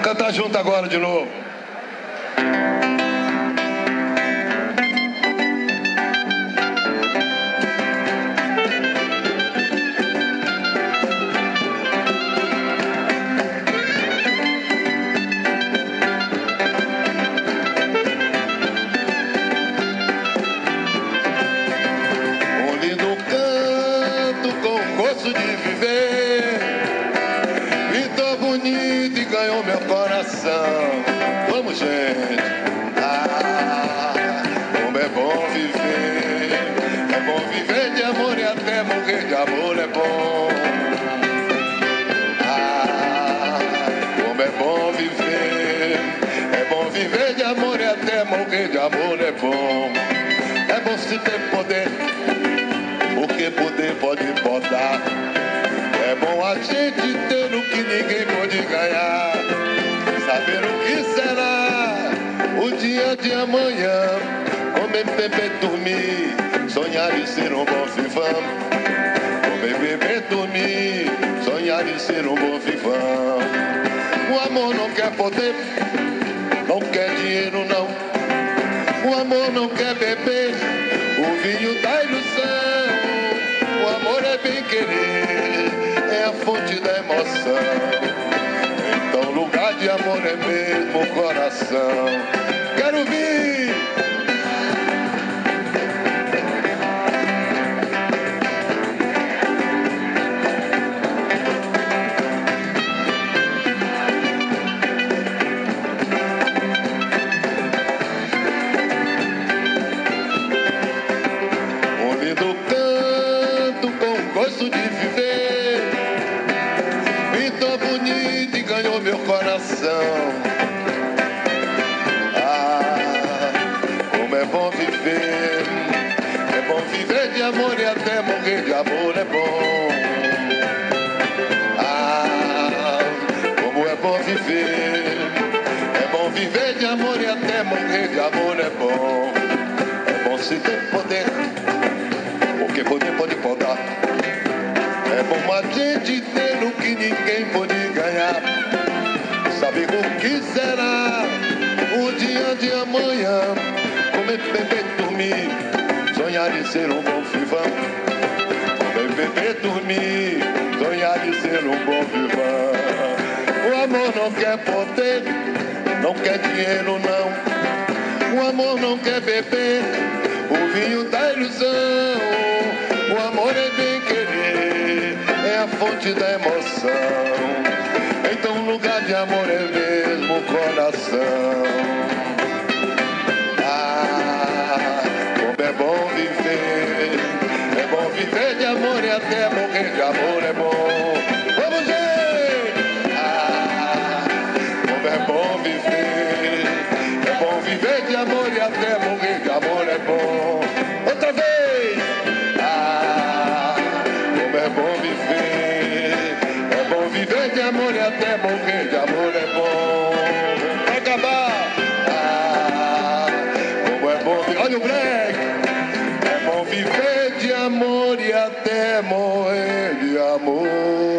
Vamos cantar junto agora de novo. Meu coração. Vamos, gente. Ah, como é bom viver. É bom viver de amor e até morrer de amor é bom. Ah, como é bom viver. É bom viver de amor e até morrer de amor é bom. É bom se ter poder, porque poder pode Saber o que será o dia de amanhã. Comer, beber, dormir, sonhar e ser um bom vivão. Comer, beber, dormir, sonhar e ser um bom vivão. O amor não quer poder, não quer dinheiro não. O amor não quer beber o vinho da ilusão. O amor é bem querer, é a fonte da emoção. Então, lugar de amor é mesmo o coração. Quero vir. Um lindo canto com gosto de viver. Coração. Ah, como é bom viver. É bom viver de amor e até morrer de amor é bom. Ah, como é bom viver. É bom viver de amor e até morrer de amor é bom. É bom se ter poder, porque poder pode podar. É bom a gente ter o que ninguém pode ganhar. Que será o dia de amanhã. Comer, beber, dormir, sonhar em ser um bom vivão. Comer, beber, dormir, sonhar em ser um bom vivão. O amor não quer poder, não quer dinheiro não. O amor não quer beber o vinho da ilusão. O amor é bem querer, é a fonte da emoção. Então, lugar de amor é mesmo o coração. Ah, como é bom viver, é bom viver de amor e até morrer de amor é bom. Até morrer de amor